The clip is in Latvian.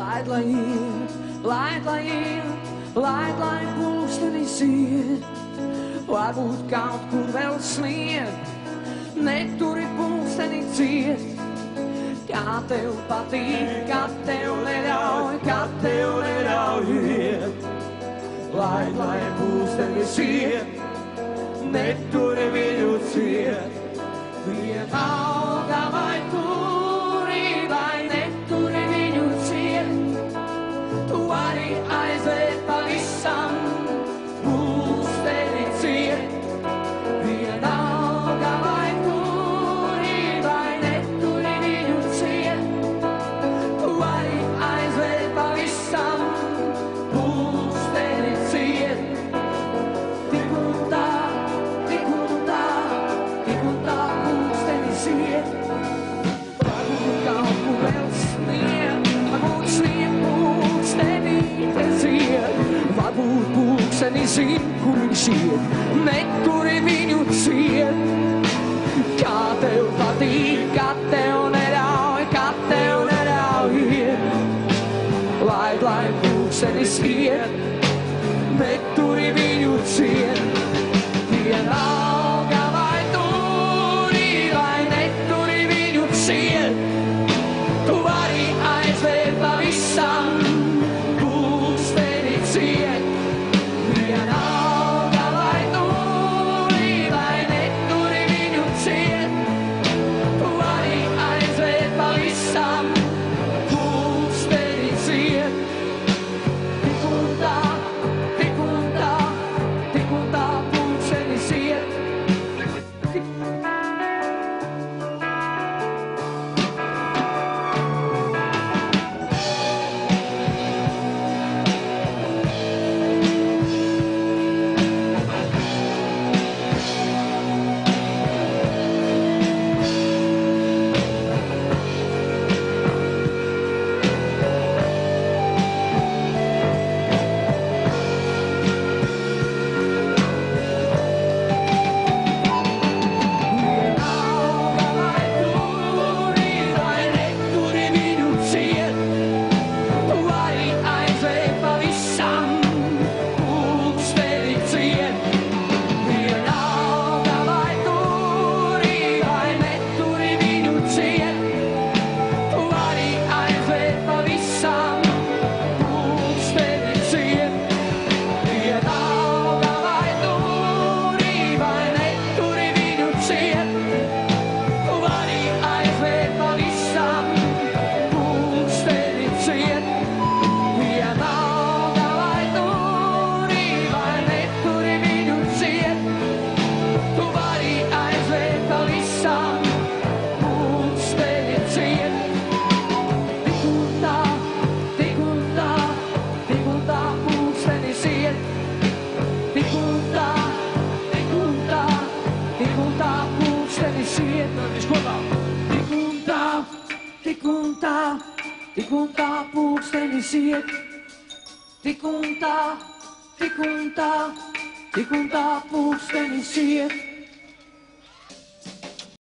Laid lai iet, laid lai iet, laid lai pulkstenis iet. Varbūt kaut kur vēl sniet, neturi pulksteni ciet. Kā tev patīk, kā tev neļauj, kā tev neļauj iet. Laid lai pulkstenis iet, neturi viņu ciet. Vienalga. pulksteni zin, kur viņš iet, nekuri viņu ciet. Kā tev patīk, kā tev neļauj, kā tev neļauj iet. Lai, lai pulkstenis iet, nekuri viņu ciet. przyjemność głowa Tikunta, tikunta, tikunta puszczeni siet Tikunta, tikunta, tikunta puszczeni siet